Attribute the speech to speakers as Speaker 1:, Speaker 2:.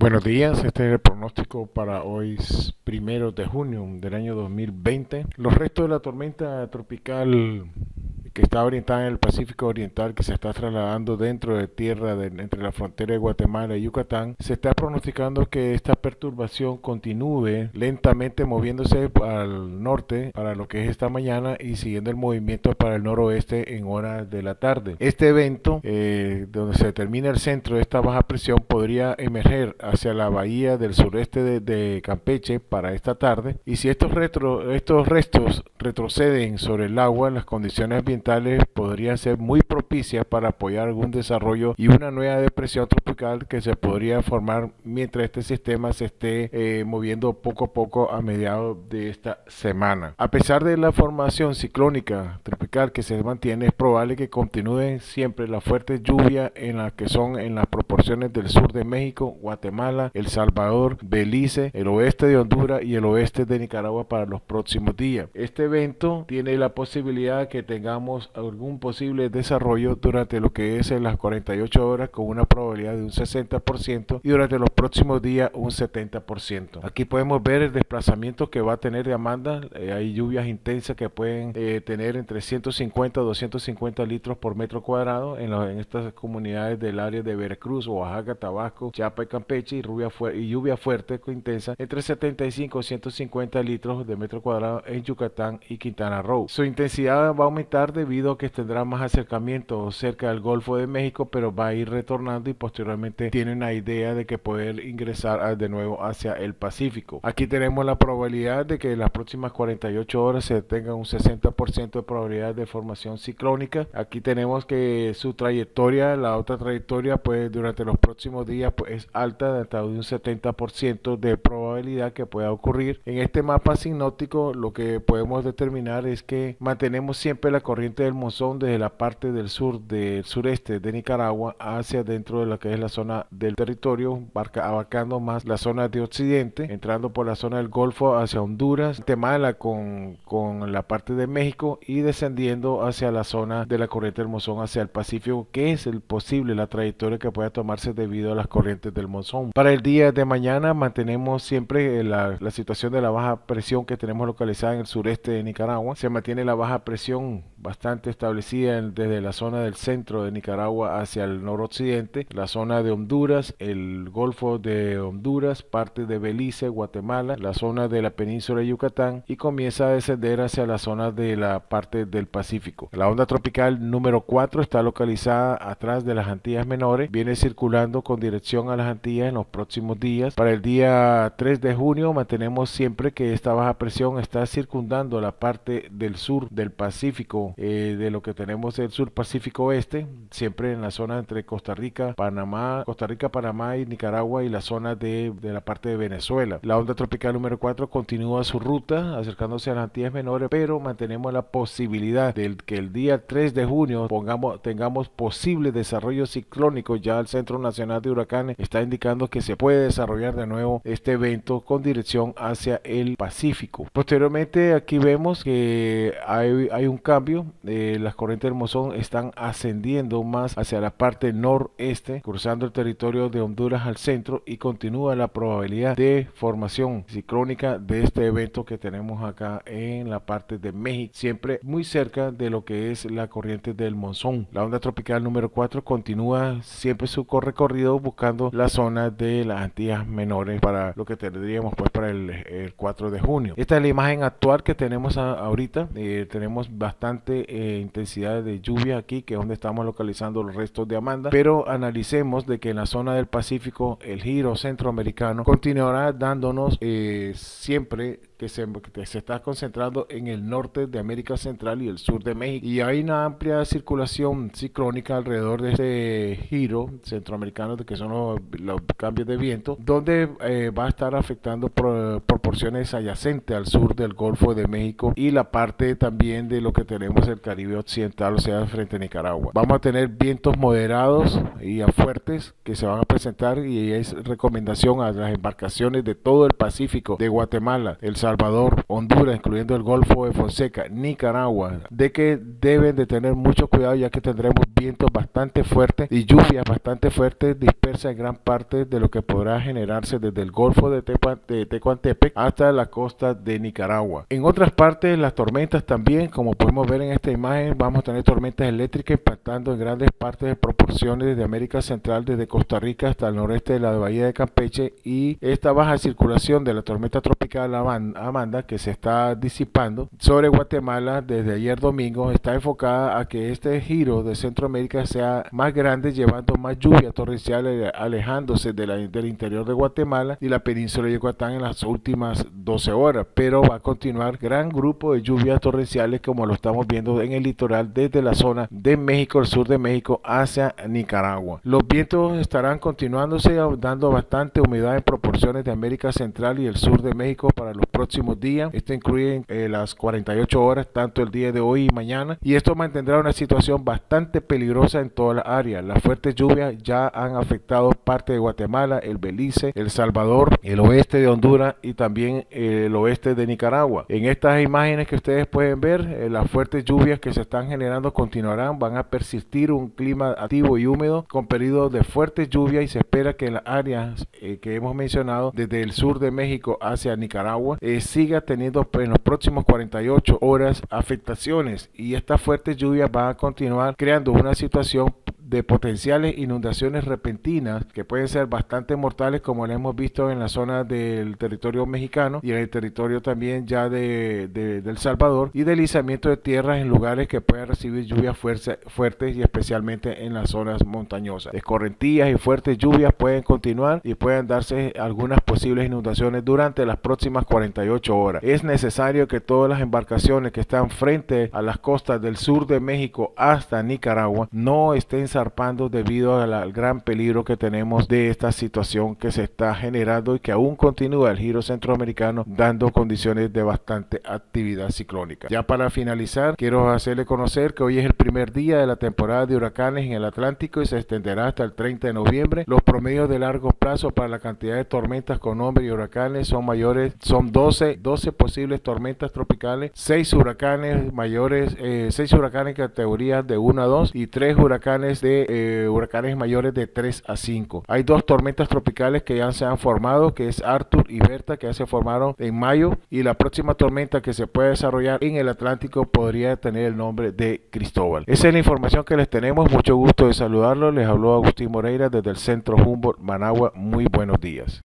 Speaker 1: Buenos días, este es el pronóstico para hoy primero de junio del año 2020. Los restos de la tormenta tropical que está orientada en el Pacífico Oriental, que se está trasladando dentro de tierra entre la frontera de Guatemala y Yucatán, se está pronosticando que esta perturbación continúe lentamente moviéndose al norte para lo que es esta mañana y siguiendo el movimiento para el noroeste en horas de la tarde. Este evento, eh, donde se determina el centro de esta baja presión, podría emerger hacia la bahía del sureste de, Campeche para esta tarde y si estos, retro, estos restos retroceden sobre el agua, las condiciones ambientales podrían ser muy propicias para apoyar algún desarrollo y una nueva depresión tropical que se podría formar mientras este sistema se esté eh, moviendo poco a poco a mediados de esta semana. A pesar de la formación ciclónica tropical que se mantiene, es probable que continúen siempre las fuertes lluvias en las que son en las proporciones del sur de México, Guatemala, El Salvador, Belice, el oeste de Honduras y el oeste de Nicaragua para los próximos días. Este evento tiene la posibilidad que tengamos algún posible desarrollo durante lo que es las 48 horas con una probabilidad de un 60% y durante los próximos días un 70%. Aquí podemos ver el desplazamiento que va a tener Amanda. Eh, hay lluvias intensas que pueden eh, tener entre 100 250, 250 litros por metro cuadrado en, estas comunidades del área de Veracruz, Oaxaca, Tabasco, Chiapas y Campeche y, lluvia fuerte o intensa entre 75 y 150 litros de metro cuadrado en Yucatán y Quintana Roo. Su intensidad va a aumentar debido a que tendrá más acercamiento cerca del Golfo de México, pero va a ir retornando y posteriormente tiene una idea de que poder ingresar de nuevo hacia el Pacífico. Aquí tenemos la probabilidad de que en las próximas 48 horas se tenga un 60% de probabilidad de formación ciclónica. Aquí tenemos que su trayectoria, la otra trayectoria, pues durante los próximos días pues, es alta, hasta de un 70% de probabilidad que pueda ocurrir. En este mapa sinóptico lo que podemos determinar es que mantenemos siempre la corriente del monzón desde la parte del sur del sureste de Nicaragua hacia dentro de lo que es la zona del territorio, abarcando más la zona de occidente, entrando por la zona del Golfo hacia Honduras, Guatemala con, con la parte de México y descendiendo hacia la zona de la corriente del monzón hacia el Pacífico, que es el posible, la trayectoria que pueda tomarse debido a las corrientes del monzón. Para el día de mañana mantenemos siempre la, la situación de la baja presión que tenemos localizada en el sureste de Nicaragua. Se mantiene la baja presión bastante establecida desde la zona del centro de Nicaragua hacia el noroccidente, la zona de Honduras, el Golfo de Honduras, parte de Belice, Guatemala, la zona de la península de Yucatán y comienza a descender hacia la zona de la parte del Pacífico. La onda tropical número 4 está localizada atrás de las Antillas Menores, viene circulando con dirección a las Antillas en los próximos días. Para el día 3 de junio mantenemos siempre que esta baja presión está circundando la parte del sur del Pacífico eh, de lo que tenemos el sur Pacífico Oeste, siempre en la zona entre Costa Rica, Panamá, Costa Rica, Panamá y Nicaragua y la zona de, la parte de Venezuela. La onda tropical número 4 continúa su ruta acercándose a las Antillas Menores, pero mantenemos la posibilidad de que el día 3 de junio pongamos, tengamos posible desarrollo ciclónico. Ya el Centro Nacional de Huracanes está indicando que se puede desarrollar de nuevo este evento con dirección hacia el Pacífico. Posteriormente aquí vemos que hay, hay un cambio eh, las corrientes del monzón están ascendiendo más hacia la parte noreste, cruzando el territorio de Honduras al centro y continúa la probabilidad de formación ciclónica de este evento que tenemos acá en la parte de México, siempre muy cerca de lo que es la corriente del monzón. La onda tropical número 4 continúa siempre su recorrido buscando la zona de las Antillas menores para lo que tendríamos pues para el, 4 de junio. Esta es la imagen actual que tenemos ahorita. Eh, tenemos bastante eh, intensidad de lluvia aquí, que es donde estamos localizando los restos de Amanda. Pero analicemos de que en la zona del Pacífico el giro centroamericano continuará dándonos eh, siempre que se, se, está concentrando en el norte de América Central y el sur de México. Y hay una amplia circulación ciclónica alrededor de este giro centroamericano, que son los, cambios de viento, donde eh, va a estar afectando proporciones adyacentes al sur del Golfo de México y la parte también de lo que tenemos el Caribe Occidental, o sea, frente a Nicaragua. Vamos a tener vientos moderados y a fuertes que se van a presentar y es recomendación a las embarcaciones de todo el Pacífico, de Guatemala, El Salvador, Salvador, Honduras, incluyendo el Golfo de Fonseca, Nicaragua, de que deben de tener mucho cuidado ya que tendremos vientos bastante fuertes y lluvias bastante fuertes dispersas en gran parte de lo que podrá generarse desde el Golfo de, Tecuantepec hasta la costa de Nicaragua. En otras partes, las tormentas también, como podemos ver en esta imagen, vamos a tener tormentas eléctricas impactando en grandes partes de proporciones de América Central, desde Costa Rica hasta el noreste de la bahía de Campeche y esta baja circulación de la tormenta tropical Amanda que se está disipando sobre Guatemala desde ayer domingo está enfocada a que este giro de Centroamérica sea más grande, llevando más lluvia torrencial, eh, alejándose del interior de Guatemala y la península de Yucatán en las últimas 12 horas, pero va a continuar gran grupo de lluvias torrenciales como lo estamos viendo en el litoral desde la zona de México, el sur de México, hacia Nicaragua. Los vientos estarán continuándose dando bastante humedad en proporciones de América Central y el sur de México para los próximos días. Esto incluye eh, las 48 horas, tanto el día de hoy y mañana, y esto mantendrá una situación bastante peligrosa en toda la área. Las fuertes lluvias ya han afectado parte de Guatemala, el Belice, El Salvador, el oeste de Honduras y también el oeste de Nicaragua. En estas imágenes que ustedes pueden ver, eh, las fuertes lluvias que se están generando continuarán, van a persistir un clima activo y húmedo con periodos de fuertes lluvias y se espera que en las áreas eh, que hemos mencionado, desde el sur de México hacia Nicaragua, eh, siga teniendo en los próximos 48 horas afectaciones. Y estas fuertes lluvias van a continuar creando una situación de potenciales inundaciones repentinas que pueden ser bastante mortales como lo hemos visto en la zona del territorio mexicano y en el territorio también ya de, de, El Salvador y deslizamiento de tierras en lugares que pueden recibir lluvias fuertes y especialmente en las zonas montañosas. Escorrentías y fuertes lluvias pueden continuar y pueden darse algunas posibles inundaciones durante las próximas 48 horas. Es necesario que todas las embarcaciones que están frente a las costas del sur de México hasta Nicaragua no estén debido al, gran peligro que tenemos de esta situación que se está generando y que aún continúa el giro centroamericano dando condiciones de bastante actividad ciclónica. Ya para finalizar, quiero hacerle conocer que hoy es el primer día de la temporada de huracanes en el Atlántico y se extenderá hasta el 30 de noviembre. Los promedios de largo plazo para la cantidad de tormentas con nombre y huracanes son mayores, son 12, 12 posibles tormentas tropicales, 6 huracanes mayores, 6 eh, huracanes categorías de 1 a 2 y 3 huracanes eh, huracanes mayores de 3 a 5. Hay dos tormentas tropicales que ya se han formado, que es Arthur y Berta, que ya se formaron en mayo, y la próxima tormenta que se puede desarrollar en el Atlántico podría tener el nombre de Cristóbal. Esa es la información que les tenemos. Mucho gusto de saludarlos. Les habló Agustín Moreira desde el Centro Humboldt, Managua. Muy buenos días.